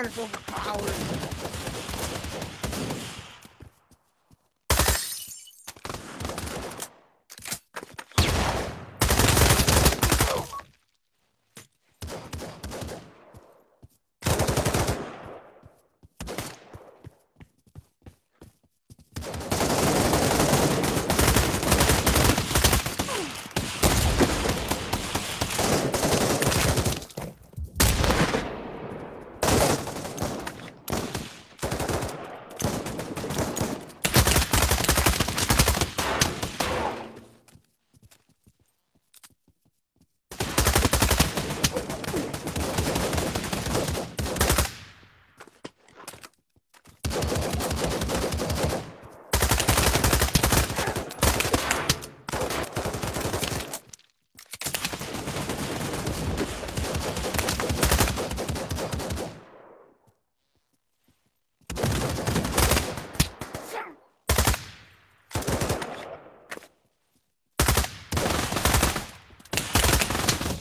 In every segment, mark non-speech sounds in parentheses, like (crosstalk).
Gun is overpowered.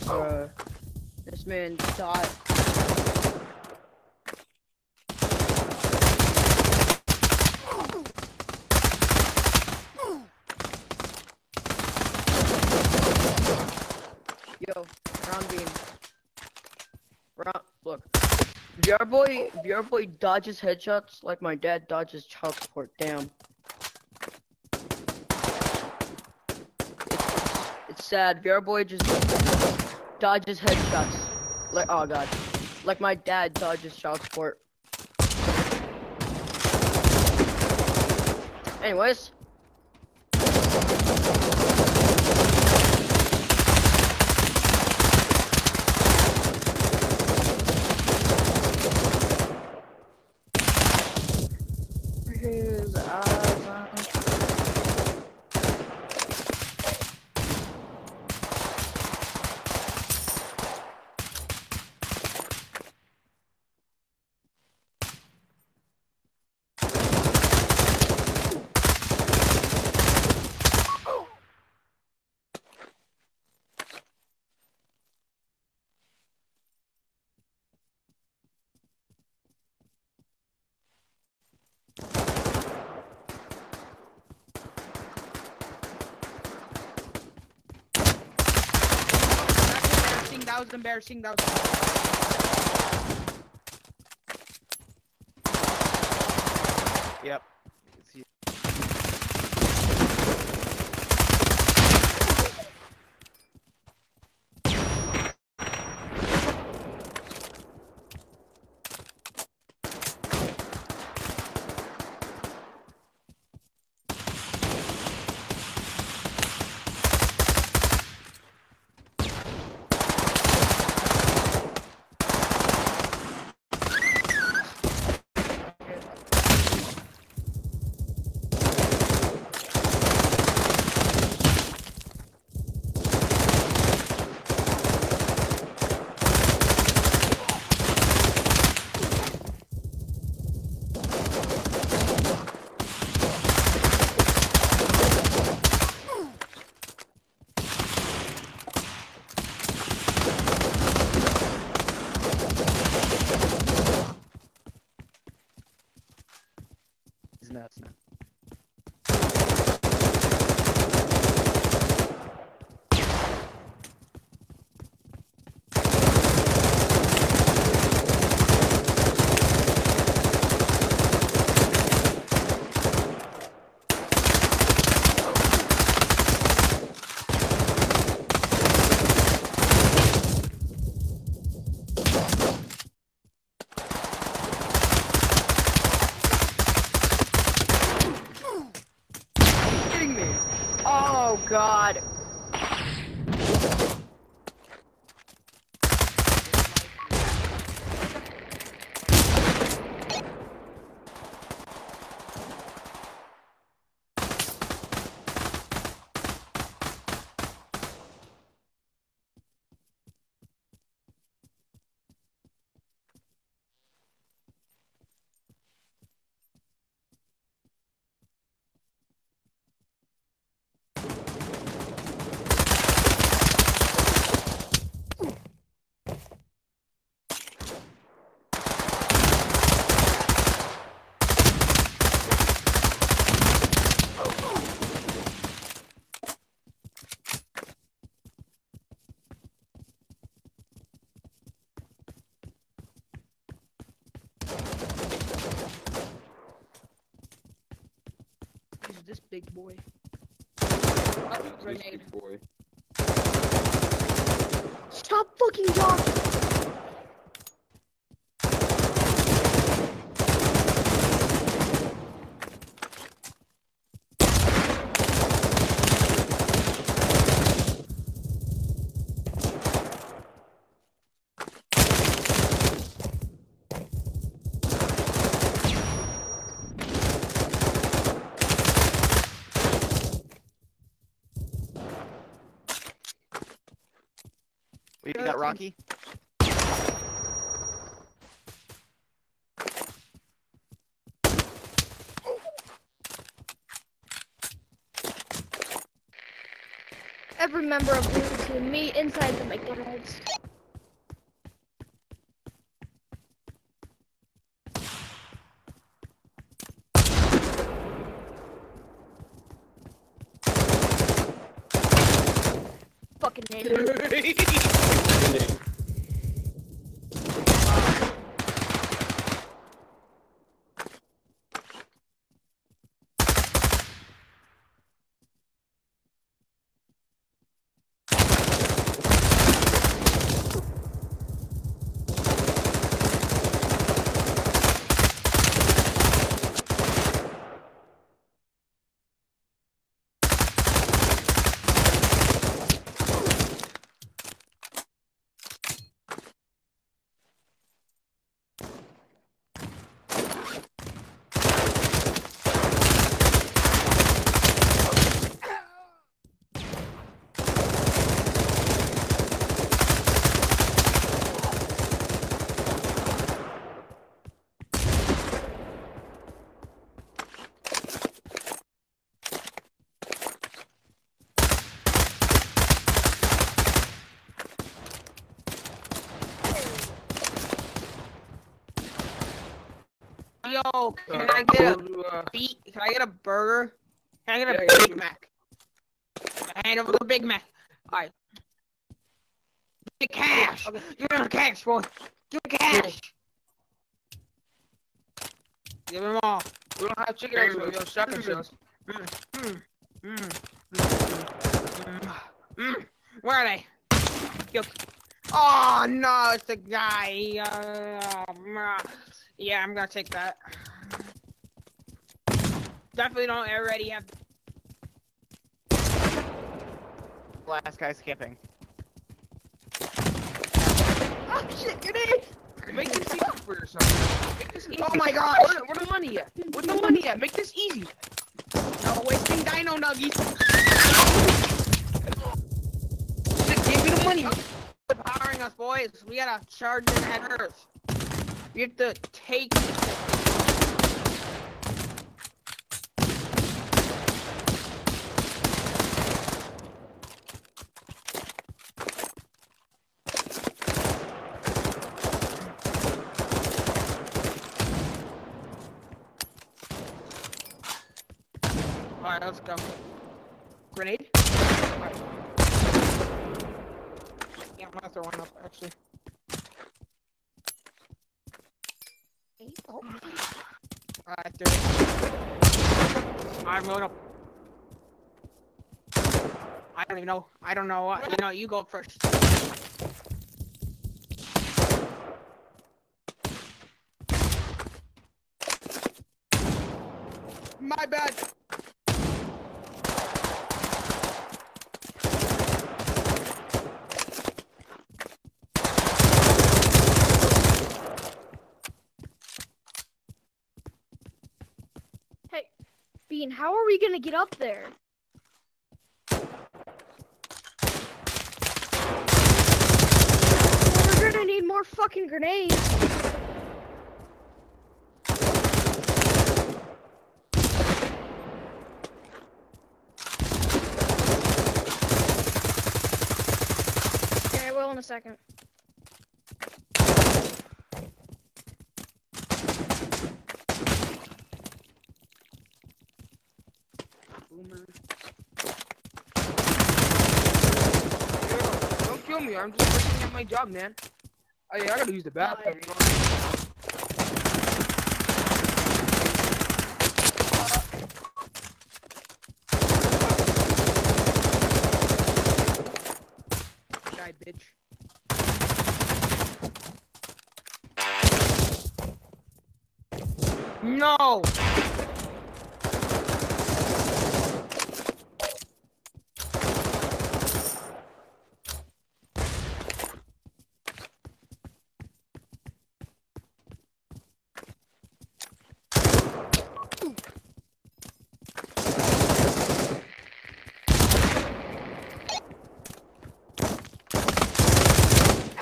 Bruh. This man died. Yo, round beam. Round, look. Your boy, your boy dodges headshots like my dad dodges child support, damn. It's sad. If your boy just dodges headshots. Like, oh god. Like my dad dodges child support. Anyways. Embarrassing. That was big boy? Oh, grenade. big boy. Stop fucking talking! Rocky? Every member of the team meet inside the McDonald's. Fucking hater. (laughs) Yo, can I get a beat? Can I get a burger? Can I get a. Big Mac? Hand over the Big Mac. Alright. Give me cash. Okay. Give me the cash, boy. Give me cash. Give them all. We don't have chicken eggs, but we have shotgun shells. Mm, mm, mm, mm, mm, mm. Where are they? Yo. Oh no, it's the guy. Uh, yeah, I'm gonna take that. Definitely don't already have. Last guy's skipping. Oh shit, grenade! Make this easy for yourself. Make this easy. Oh my god! Where, where the money at? Where the money at? Make this easy. No wasting dino nuggies. Give me the money. Quit powering us, boys. We gotta charge in at Earth. We have to take. Alright, let's go. Grenade? Alright. Yeah, I'm gonna throw one up, actually. Oh, Alright, there it is. I'm load up. I don't even know. I don't know. You know, you go first. My bad. Hey, Bean, how are we gonna get up there? Fucking grenade. Okay, I will in a second. Don't kill me. I'm just working at my job, man. Oh yeah, I gotta use the bathroom. Shy bitch. No!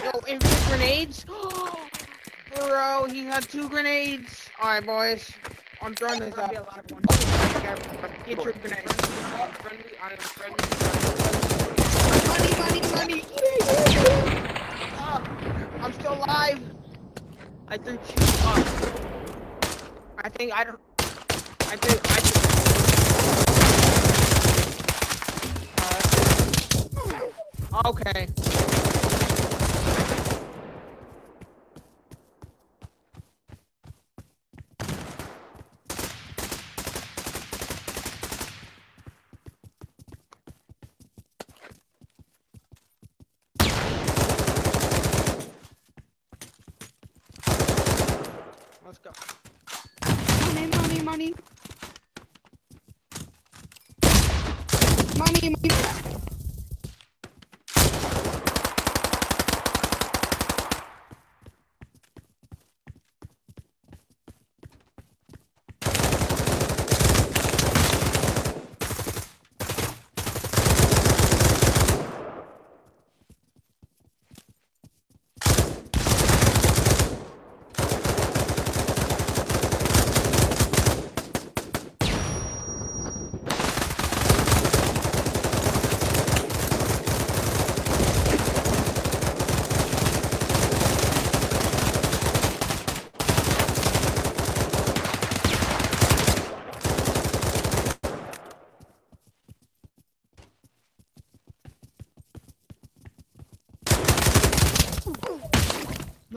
Yo, infinite grenades? He had two grenades. Alright, boys. I'm throwing this up. Get your grenades. Friendly, I am friendly. Money, money, money. I'm still alive. I think she's up. I think I don't. I think I. Uh, okay. Let's go. Money, money, money. Money, money.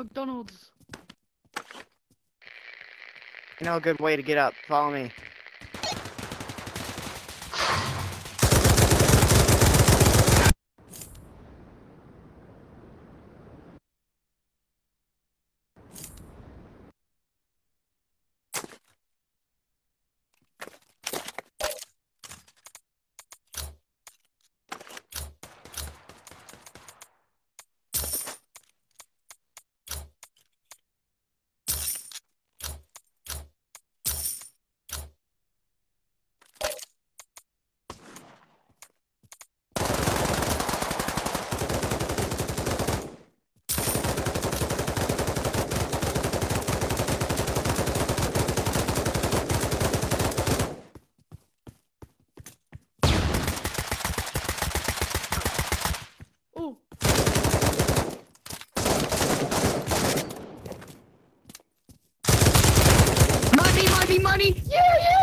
McDonald's. You know a good way to get up. Follow me. Money! Yeah, yeah!